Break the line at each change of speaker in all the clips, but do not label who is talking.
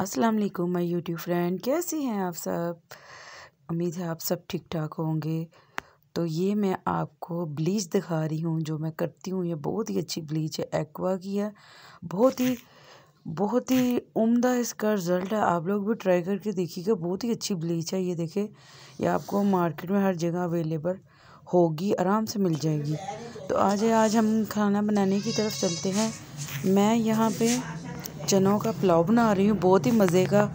अस्सलाम वालेकुम, my YouTube friend. कैसे हैं आप सब? उम्मीद है आप सब ठीक ठाक होंगे। तो ये मैं आपको ब्लीच दिखा रही हूँ, जो मैं करती हूँ। ये बहुत ही अच्छी ब्लीच है, एक्वा की है। बहुत ही बहुत ही उम्दा इसका रिज़ल्ट है। आप लोग भी ट्राई करके देखिएगा, बहुत ही अच्छी ब्लीच है ये, देखें। ये आपको मार्केट में हर जगह अवेलेबल होगी, आराम से मिल जाएगी। तो आज आज हम खाना बनाने की तरफ़ चलते हैं। मैं यहाँ पे चनों का पुलाव बना रही हूँ, बहुत ही मज़े का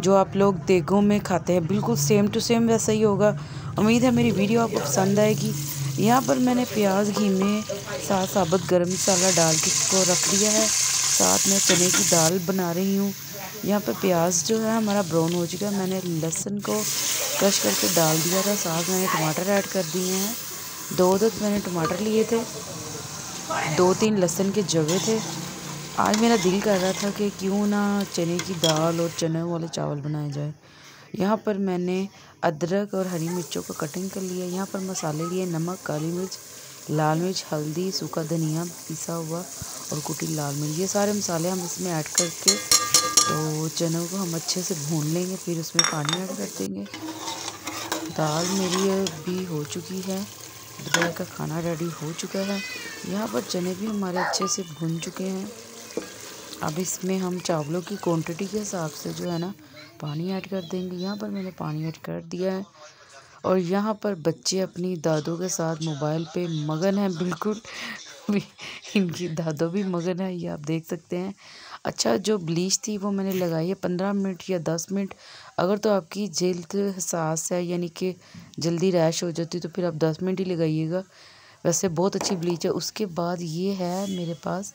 जो आप लोग देगों में खाते हैं। बिल्कुल सेम टू सेम वैसा ही होगा। उम्मीद है मेरी वीडियो आपको पसंद आएगी। यहाँ पर मैंने प्याज, घी में साथ साबुत गर्म मसाला डाल के इसको रख दिया है। साथ में चने की दाल बना रही हूँ। यहाँ पर प्याज जो है, हमारा ब्राउन हो चुका है। मैंने लहसुन को क्रश करके डाल दिया था। साथ मैंने टमाटर ऐड कर दिए हैं। दो दो मैंने टमाटर लिए थे। दो तीन लहसुन के जवे थे। आज मेरा दिल कर रहा था कि क्यों ना चने की दाल और चने वाले चावल बनाए जाए। यहाँ पर मैंने अदरक और हरी मिर्चों को कटिंग कर लिया। यहाँ पर मसाले लिए नमक, काली मिर्च, लाल मिर्च, हल्दी, सूखा धनिया पिसा हुआ और कुटी लाल मिर्च। ये सारे मसाले हम इसमें ऐड करके तो चनों को हम अच्छे से भून लेंगे, फिर उसमें पानी ऐड कर देंगे। दाल मेरी भी हो चुकी है, दोपहर का खाना रेडी हो चुका है। यहाँ पर चने भी हमारे अच्छे से भून चुके हैं। अब इसमें हम चावलों की क्वांटिटी के हिसाब से जो है ना, पानी ऐड कर देंगे। यहाँ पर मैंने पानी ऐड कर दिया है। और यहाँ पर बच्चे अपनी दादों के साथ मोबाइल पे मगन हैं। बिल्कुल इनकी दादों भी मगन है, ये आप देख सकते हैं। अच्छा जो ब्लीच थी वो मैंने लगाई है पंद्रह मिनट या दस मिनट। अगर तो आपकी जल्द सास है, यानी कि जल्दी रैश हो जाती तो फिर आप दस मिनट ही लगाइएगा। वैसे बहुत अच्छी ब्लीच है। उसके बाद ये है मेरे पास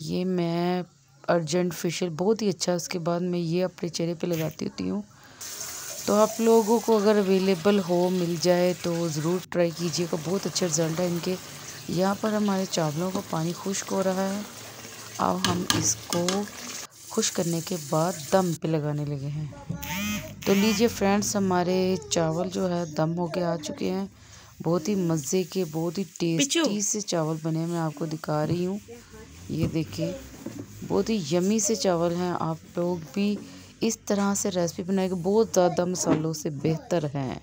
ये मैं अर्जेंट फेशियल बहुत ही अच्छा उसके बाद मैं ये अपने चेहरे पे लगाती होती हूँ। तो आप लोगों को अगर अवेलेबल हो मिल जाए तो ज़रूर ट्राई कीजिएगा। बहुत अच्छा रिज़ल्ट है इनके। यहाँ पर हमारे चावलों का पानी खुश्क हो रहा है। अब हम इसको खुश करने के बाद दम पे लगाने लगे हैं। तो लीजिए फ्रेंड्स हमारे चावल जो है दम हो के आ चुके हैं। बहुत ही मज़े के बहुत ही टेस्टी से चावल बने मैं आपको दिखा रही हूँ। ये देखिए, बहुत ही यमी से चावल हैं। आप लोग भी इस तरह से रेसिपी बनाएँगे, बहुत ज़्यादा मसालों से बेहतर हैं।